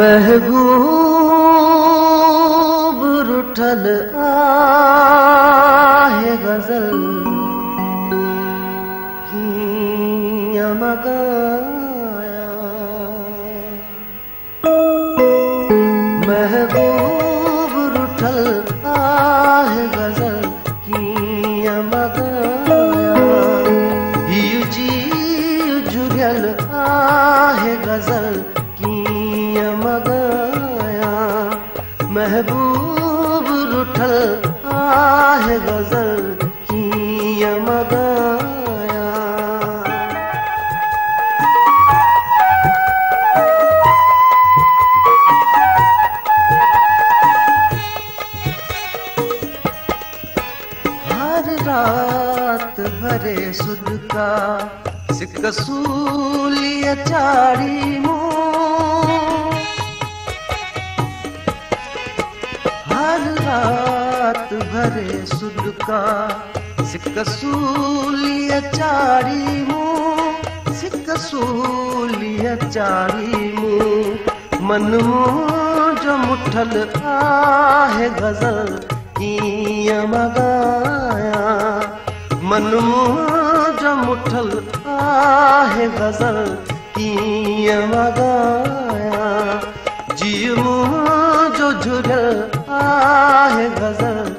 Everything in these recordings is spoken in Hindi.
महबूब रुठल आहे गज़ल कीअं मगाया। महबूब कीअं मगाया, महबूब रुठल आहे गज़ल कीअं मगाया। हर रात भरे सुध का सिक सूलिय चारी मुँह भरे सुध का चारी मुँह सिक सूलिय चारी मुँह। मन जो मुठल आहे गज़ल मगाया। मन जो मुठल आहे गज़ल मगाया। जी मुँह जो झुरियल आहे गज़ल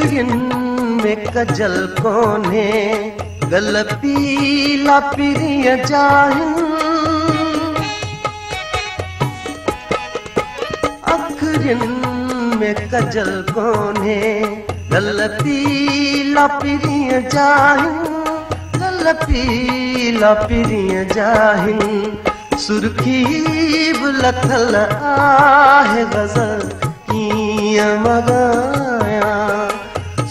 अखियुनि में कजल कोने गल पीला पिरीअ जाहिन अखियुनि में कजल कोने गल पीला पिरीअ जाहिन। पीला पिरीअ जाहिन सुर्खी लथल आहे गज़ल कीअं मगाया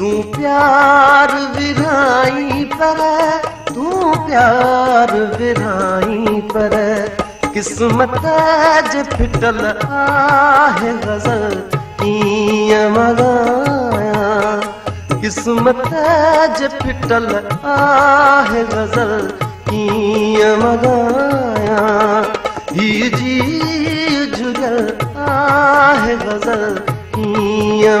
तूं प्यार विराई पर तू प्यार विराई पर किस्मत जे फिटल आहे गज़ल कीअं मगाया। किस्मत जे फिटल आहे गज़ल कीअं हीउ जी जुड़ियल आहे गज़ल कीअं